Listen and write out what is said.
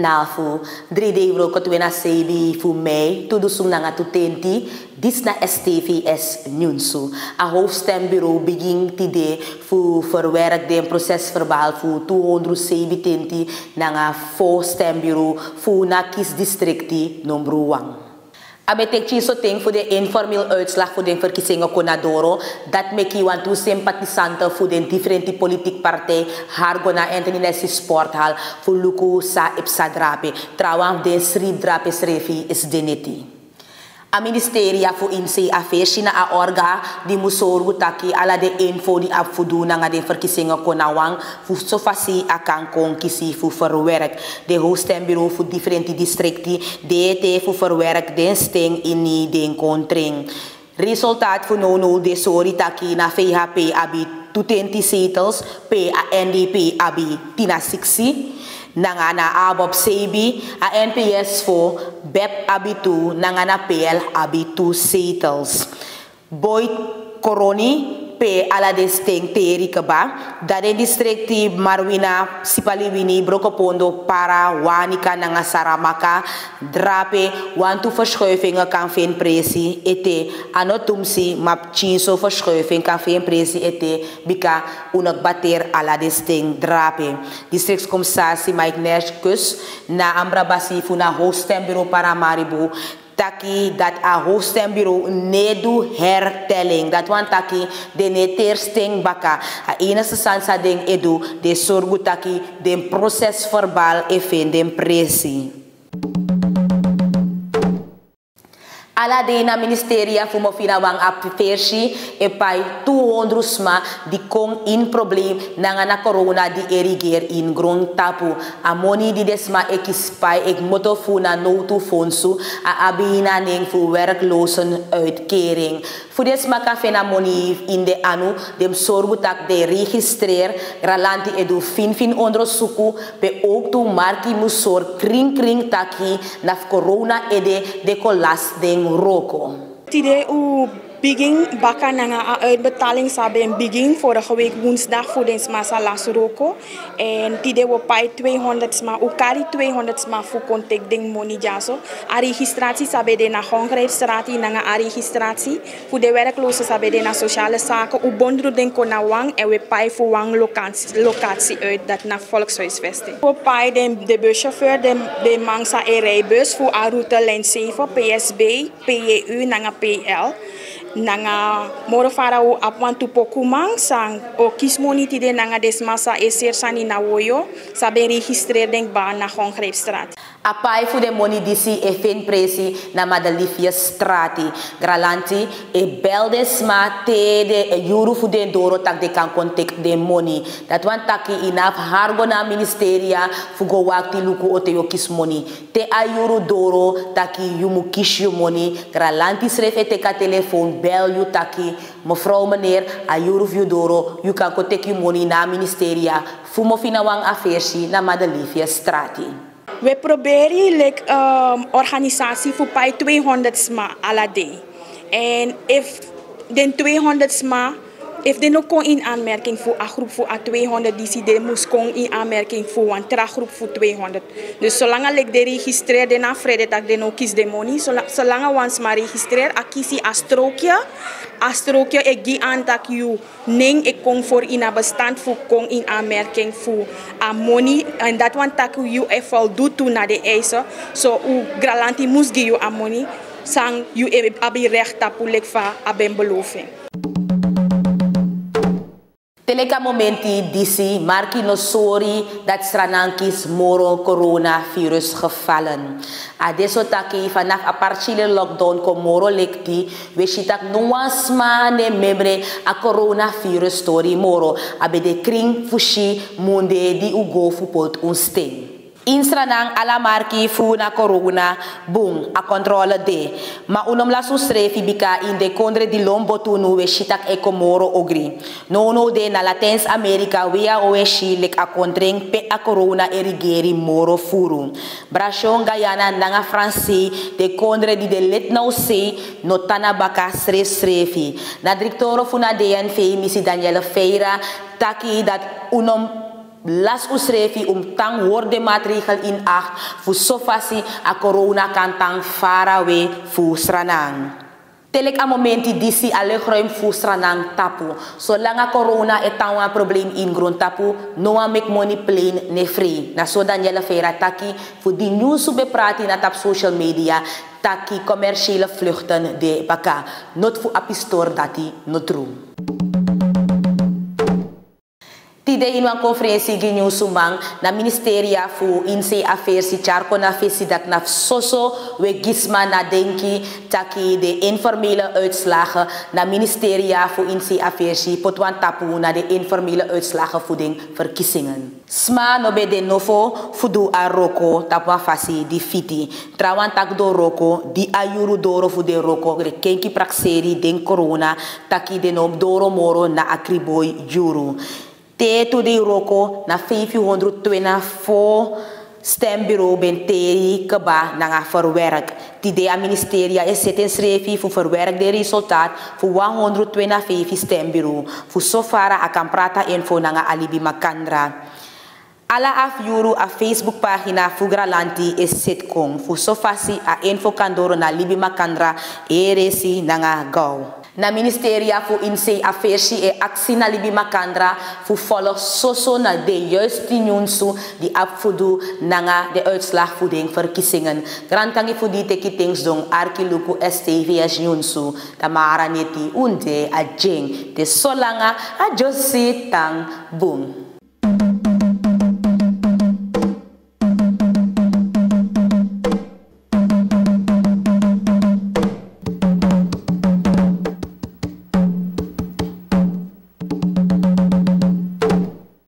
na fu drie de euro ko tuena sebi fu mei tudo sum nanga tutenti dis na STVS Nyunsu. A hoofdstembureau begin tide fu verwerk den proces verbaal fu 207 tenti nanga fo stembureau fu na kis districti number 1 Abetek so ting voor de informeel uitslag voor de verkiezingen Conadoro. Dat meki want toe sympathisanten voor de differente politieke partij. Hargona Anthony Nessi Sporthal. Voor Luku Sa Ipsa Drape. Trouwens, de Sri Drape Srefi is deneti. A ministeria fu inse a na a orga di musoru taki ala de info di affudu na nga de verkiezingen konawang fu so fasi a kan kon kisi fu verwerk. De hoofdstembureau fu differenti de te fu verwerk den sting in den kontring. Resultaat fu no no de sori taki na VHP abi 20 zetels, P a NDP abi tina 60 na nga na ABOP SABI, a NPS 4, BEP ABI 2, na nga na PL ABI 2 SATLs. Boyd Coroni, pe ala de steng teri keba da de districti marwina sipaliwini brokopondo para wanika nanga saramaka drape wantu verschuivingen kan fin presi ete anotumsi map chinso verschuiving kan fin presi ete bika unak bater ala de steng drape districtscommissaris Mike Nash kus na ambra basi funa hoofdstembureau para Maribo taki dat a hoofdstembureau nedu hertelling. Dat want taki de netersting baka. A enige sansa ding edu de sorgu taki den proces verbal even den presi. Ala de na ministeria fu fina wang apfersi e pai 200 sma di kong in problem nanga na corona di eriger in grong tapu. A moni di desma e kispai ek moto fu no tu fonsu a abina ning fu werklozen uitkering fu desma ka fena moni in de anu dem sorgu tak de registreer gralanti edu fin fin ondro suku pe ook tu marki musor kring kring taki na corona ede de kolas ding roko. Tide u begin baka nanga uitbetaling sabe en begin. Vorige week woensdag voedingsmassa las roko. En tide wo pai 200 sma u kari 200 sma fu contact ding moni jaso. A registratie sabe de na Hongrijfstraat nanga a fu de werkloze sabe de na sociale zaken. U bondru den ko na wang en we pai fu wang locatie, uit dat na volkshuisvesting. Wo pai de, de buschauffeur de, de mangsa e rijbus fu a route lijn 7 PSB PEU nanga PL nanga moro fara o apwan tu pokumang sang o kismoni tide nanga desmasa eser sani na woyo sabe registreer denk ba na Gongreepstraat. Apai fu de moni disi e fin presi na madalifia strati. Gralanti e belde sma te de e juru fu doro tak de kan kontek de moni. Dat wan taki inaf hargo na ministeria fu go wakti luku o te yo kis moni. Te a doro taki yumu kis yu moni. Gralanti schreef e te ka telefoon bel yu taki. Mevrouw meneer a juru doro yu kan kontek yu moni na ministeria. Fu mo finawang afersi na madalifia strati. We proberen like, um, organisatie voor bij 200 sma alla day. En if den 200 sma if de no kon in aanmerking voor een groep voor a 200 die de moest kon in aanmerking voor een groep voor 200. Dus zolang ik de registreer de na dat de no kies de money, zolang wans maar registreer, a kies a strookje, a strookje ik gi aan dat you ning ik kon voor in een bestand voor kon in aanmerking voor a money. En dat want dat you e voldoet toe naar de eisen, zo so, garantie moest gi you a money, sang you e abi recht op a ben beloving. Teleka momenti disi marki no sori dat stranankis moro coronavirus gevallen. Adesso taki vanaf a partiële lockdown ko moro lekti we shitak nuansma ne membre a coronavirus story moro abe de kring fushi munde di ugo fu pot un sting. Instranang alamarki fu na corona, boom, a controle de. Ma unom la susrefi bika in de kondre di lombo tunu we shitak e komoro ogri. No no de na Latins America wea oe shilik a kontreng pe a corona erigeri moro furu. Brashon Guyana nanga Fransi de kondre di de let no se no tana baka sre srefi. Na directoro fu na DNV misi Daniela Feira taki dat unom las usrefi um tang de maatregel in acht voor sofasi a corona kan tang fara we fu sranang. Telek a momenti disi ale groim fu sranang tapu. Zolang a corona e tang een probleem in grond tapu, no a make money plain ne free. Na so Daniela Feira taki fu di news be prati na tap social media taki commerciële vluchten de baka. Not fu apistor dati no true. Tide in een conferentie ginyu sumang na ministeria fu inse affairs charko na dak na soso we gisma na denki taki de informele uitslagen na ministeria fu inse affairs potwan tapu na de informele uitslagen voeding verkiezingen. Sma no be de novo fudu a roko tapwa fasi di fiti. Trawan tak do roko di ayuru doro fu de roko de kenki prakseri den corona taki de nom doro moro na akriboi juru. Teto de roko na 524 stembureau ben teri keba na verwerk. Die de ministeria is zitten schrijven voor verwerk de resultaat voor 125 stembureau. Voor sofara akan prata info na alibi makandra. Ala af yuru a Facebook pagina Fugralanti is sitcom. Fu sofasi a info kandoro na libi makandra eresi nanga gau na ministeria fu inse afersi e actie na libi makandra fu follow soso na de juiste nyunsu die afvoedu nanga de uitslagvoeding verkiezingen. Grantangi fu di teki things dong arkiluku STVS nyunsu tamara neti unde a jing de solanga a josi tang boom.